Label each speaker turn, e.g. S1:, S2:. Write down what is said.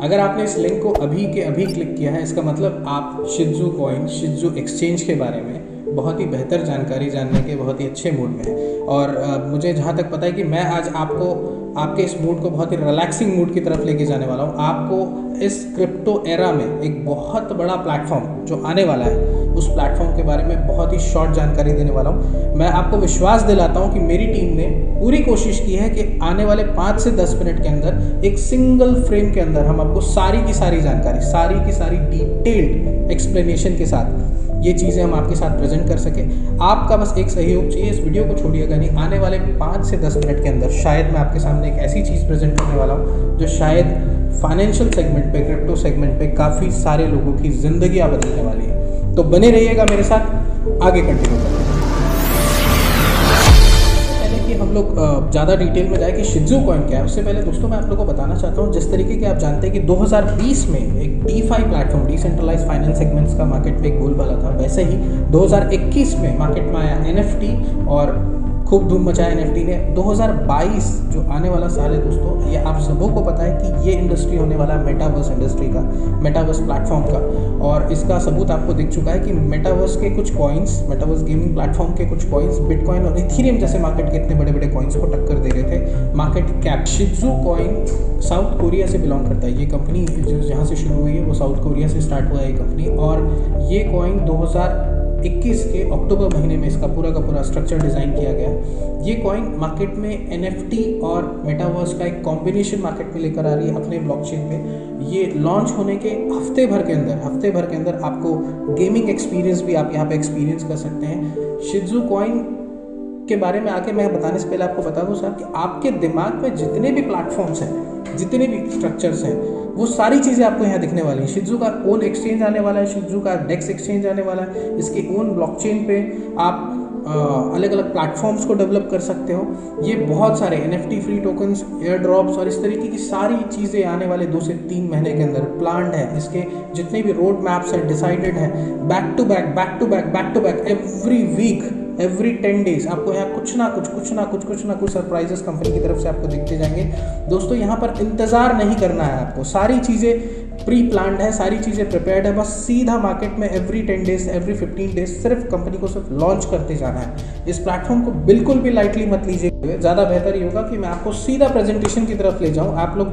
S1: अगर आपने इस लिंक को अभी के अभी क्लिक किया है, इसका मतलब आप शिजू कॉइन शिजू एक्सचेंज के बारे में बहुत ही बेहतर जानकारी जानने के बहुत ही अच्छे मूड में है। और मुझे जहाँ तक पता है कि मैं आज आपको, आपके इस मूड को बहुत ही रिलैक्सिंग मूड की तरफ़ लेके जाने वाला हूँ। आपको इस क्रिप्टो एरा में एक बहुत बड़ा प्लेटफॉर्म जो आने वाला है उस प्लेटफॉर्म के बारे में बहुत ही शॉर्ट जानकारी देने वाला हूँ। मैं आपको विश्वास दिलाता हूँ कि मेरी टीम ने पूरी कोशिश की है कि आने वाले पाँच से दस मिनट के अंदर, एक सिंगल फ्रेम के अंदर हम आपको सारी की सारी जानकारी, सारी की सारी डिटेल्ड एक्सप्लेनेशन के साथ ये चीज़ें हम आपके साथ प्रेजेंट कर सकें। आपका बस एक सहयोग चाहिए, इस वीडियो को छोड़िएगा नहीं, आने वाले पाँच से दस मिनट के अंदर शायद मैं आपके सामने एक ऐसी चीज़ प्रेजेंट करने वाला हूँ, जो शायद फाइनेंशियल सेगमेंट पे क्रिप्टो सेगमेंट पे काफ़ी सारे लोगों की ज़िंदगी बदलने वाली है। तो बने रहिएगा मेरे साथ, आगे कंटिन्यू करें। पहले कि हम लोग ज़्यादा डिटेल में जाए कि शिजू कॉइन क्या है, उससे पहले दोस्तों मैं आप लोगों को बताना चाहता हूँ, जिस तरीके के आप जानते हैं कि 2020 में एक D platform decentralize finance segments का मार्केट पे एक गोल वाला था, वैसे ही 2021 में मार्केट में आया एनएफटी और खूब धूम मचाया एन ने। 2022 जो आने वाला साल है दोस्तों, ये आप इंडस्ट्री होने वाला है मेटावर्स इंडस्ट्री का मेटावर्स प्लेटफॉर्म का। और इसका सबूत आपको दिख चुका है कि मेटावर्स के कुछ कॉइन्स मेटावर्स गेमिंग प्लेटफॉर्म के कुछ कॉइन्स बिटकॉइन और इथीरियम जैसे मार्केट के इतने बड़े बड़े कॉइन्स को टक्कर दे रहे थे। मार्केट कैप शिजू कॉइन साउथ कोरिया से बिलोंग करता है। ये कंपनी जो जहाँ से शुरू हुई है, वो साउथ कोरिया से स्टार्ट हुआ है ये कंपनी और ये कॉइन दो हज़ार 2021 के अक्टूबर महीने में इसका पूरा का पूरा स्ट्रक्चर डिज़ाइन किया गया। ये कॉइन मार्केट में एनएफटी और मेटावर्स का एक कॉम्बिनेशन मार्केट में लेकर आ रही है अपने ब्लॉकचेन में। ये लॉन्च होने के हफ़्ते भर के अंदर, हफ़्ते भर के अंदर आपको गेमिंग एक्सपीरियंस भी आप यहाँ पे एक्सपीरियंस कर सकते हैं। शिजू कॉइन के बारे में आके मैं बताने से पहले आपको बता दूँ सर कि आपके दिमाग में जितने भी प्लेटफॉर्म्स हैं, जितने भी स्ट्रक्चर्स हैं वो सारी चीज़ें आपको यहाँ दिखने वाली हैं। शिजू का ओन एक्सचेंज आने वाला है शिजू का डेक्स एक्सचेंज आने वाला है, इसके ओन ब्लॉकचेन पे आप अलग अलग प्लेटफॉर्म्स को डेवलप कर सकते हो। ये बहुत सारे NFT free tokens airdrops और इस तरीके की सारी चीज़ें आने वाले दो से तीन महीने के अंदर प्लान्ड है। इसके जितने भी रोड मैप्स हैं डिसाइडेड हैं back to back back to back back to back every week every ten days आपको यहाँ कुछ ना कुछ कुछ ना कुछ कुछ ना कुछ सरप्राइजेस कंपनी की तरफ़ से आपको दिखते जाएँगे। दोस्तों, यहाँ पर इंतज़ार नहीं करना है आपको। सारी चीज़ें प्री प्लान्ड है, सारी चीज़ें प्रिपेयर्ड है। बस सीधा मार्केट में every ten days every fifteen days सिर्फ़ कंपनी को सिर्फ़ लॉन्च करते जाना है। इस प्लेटफॉर्म को बिल्कुल भी लाइटली मत लीजिए। ज़्यादा बेहतर ही होगा कि मैं आपको सीधा प्रेजेंटेशन की तरफ़ ले जाऊँ। आप लोग